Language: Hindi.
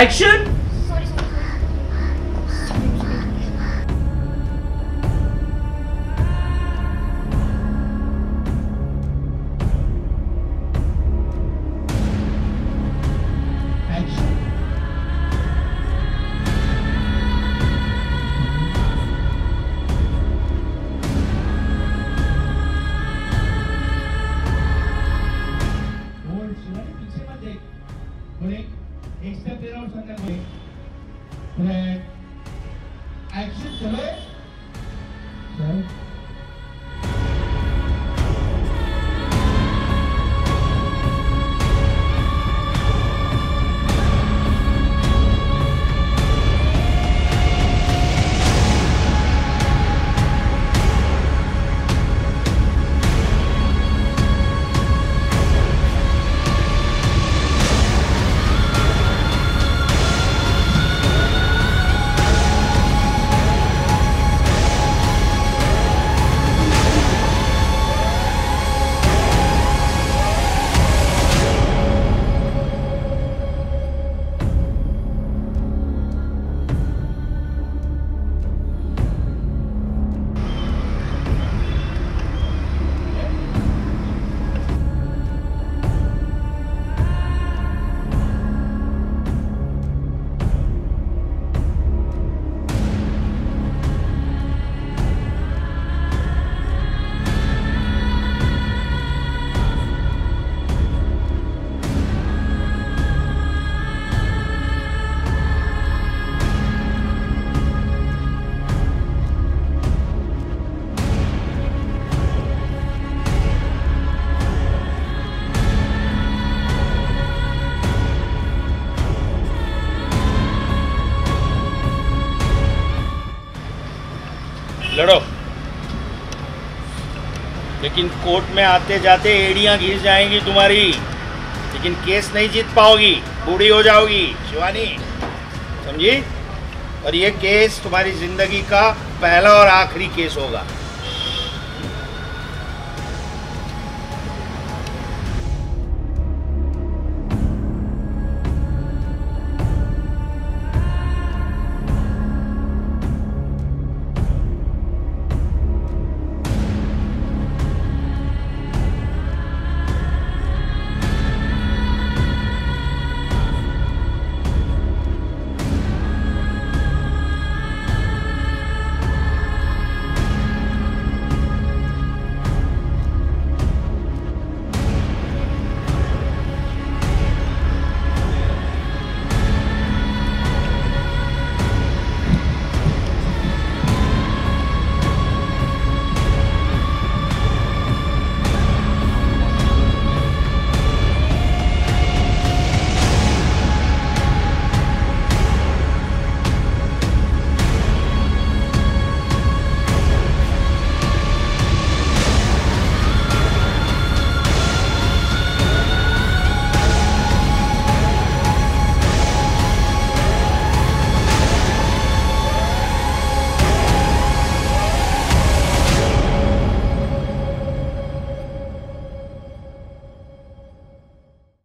एक्शन बोले बोले एक्शन चलो चल लड़ो। लेकिन कोर्ट में आते जाते एड़ियाँ घिस जाएँगी तुम्हारी। लेकिन केस नहीं जीत पाओगी, बूढ़ी हो जाओगी, शिवानी। समझी? और ये केस तुम्हारी ज़िंदगी का पहला और आखिरी केस होगा।